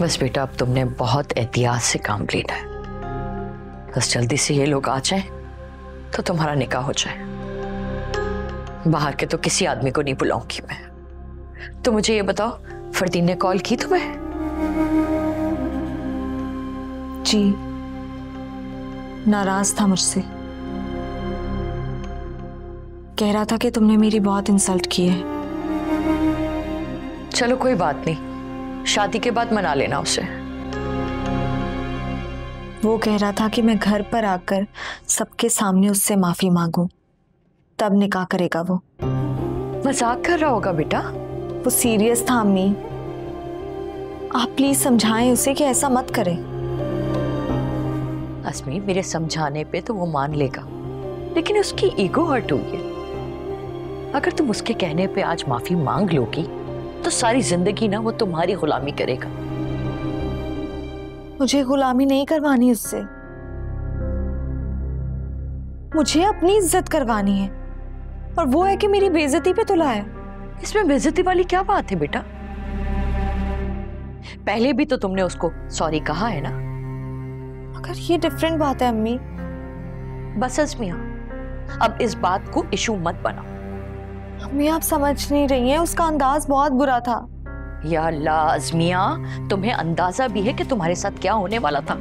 बस बेटा अब तुमने बहुत एहतियात से काम लेना है। बस जल्दी से ये लोग आ जाए तो तुम्हारा निकाह हो जाए। बाहर के तो किसी आदमी को नहीं बुलाऊँगी मैं। तो मुझे ये बताओ फरदीन ने कॉल की तुम्हें? जी। नाराज़ था मुझसे। कह रहा था कि तुमने मेरी बहुत इंसल्ट की है। चलो कोई बात नहीं। शादी के बाद मना लेना उसे। वो कह रहा था कि मैं घर पर आकर सबके सामने उससे माफ़ी मांगू। तब निकाह करेगा वो। मज़ाक कर रहा होगा बेटा। वो सीरियस था अम्मी। आप प्लीज़ समझाएँ उसे कि ऐसा मत करे। असमी मेरे समझाने पे तो वो मान लेगा। लेकिन उसकी ईगो हर्ट हुई है। अगर तुम उसके कहने पे आज माफ़ी मांग लोगी तो सारी ज़िंदगी ना वो तुम्हारी गुलामी करेगा। मुझे गुलामी नहीं करवानी उससे। मुझे अपनी इज़्ज़त करवानी है। और वो है कि मेरी बेइज्जती पे तुला है इसमें बेइज्जती वाली क्या बात है बेटा? पहले भी तो तुमने उसको सॉरी कहा है ना? मगर ये डिफरेंट बात है, अम्मी। बस असमिया अब इस बात को इशू मत बनाओ। अम्मी आप समझ नहीं रही हैं, उसका अंदाज बहुत बुरा था। या लाजमिया, तुम्हें अंदाज़ा भी है कि तुम्हारे साथ क्या होने वाला था?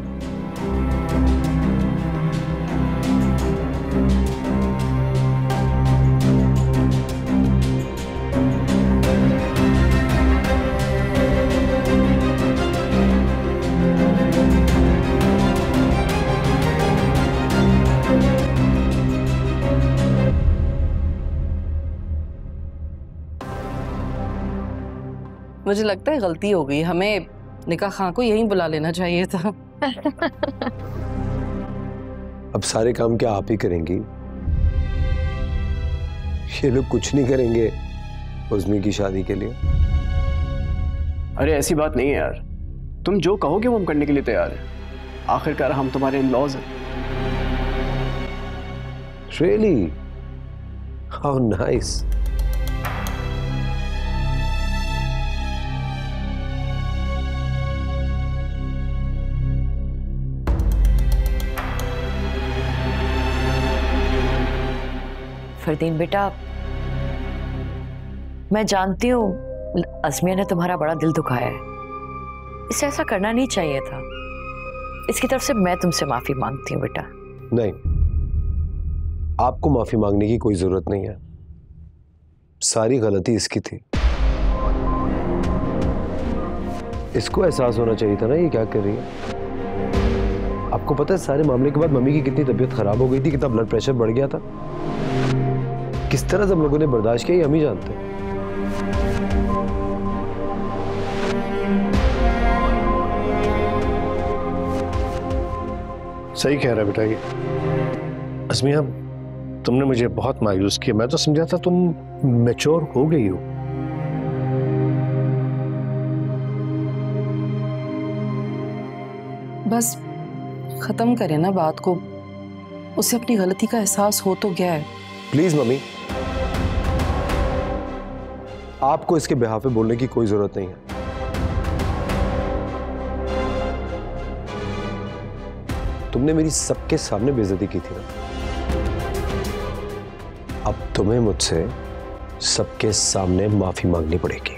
मुझे लगता है गलती हो गई। हमें निकाह खां को यहीं बुला लेना चाहिए था। अब सारे काम क्या आप ही करेंगी? ये लोग कुछ नहीं करेंगे उजमी की शादी के लिए। अरे ऐसी बात नहीं है यार। तुम जो कहोगे वो हम करने के लिए तैयार हैं। आखिरकार हम तुम्हारे इन लॉज हैं। रियली हाउ नाइस फरदीन, बेटा, मैं जानती हूँ अजमिया ने तुम्हारा बड़ा दिल दुखाया है। इसे ऐसा करना नहीं चाहिए था। इसकी तरफ़ से मैं तुमसे माफ़ी मांगती हूँ, बेटा। नहीं, आपको माफ़ी मांगने की कोई ज़रूरत नहीं है। सारी गलती इसकी थी। इसको एहसास होना चाहिए था ना, ये क्या कर रही है? आपको पता है, सारे मामले के बाद मम्मी की कितनी तबीयत खराब हो गई थी, कितना ब्लड प्रेशर बढ़ गया था। किस तरह सब लोगों ने बर्दाश्त किया, ये हम ही जानते हैं। सही कह रहा है बेटा ये। असमिया, तुमने मुझे बहुत मायूस किया। मैं तो समझा था तुम मैच्योर हो गई हो। बस खत्म करें ना बात को। उसे अपनी गलती का एहसास हो तो गया है। Please mummy. आपको इसके बिहाफ पे बोलने की कोई ज़रूरत नहीं है। तुमने मेरी सबके सामने बेजती की थी ना। अब तुम्हें मुझसे सबके सामने माफ़ी मांगनी पड़ेगी।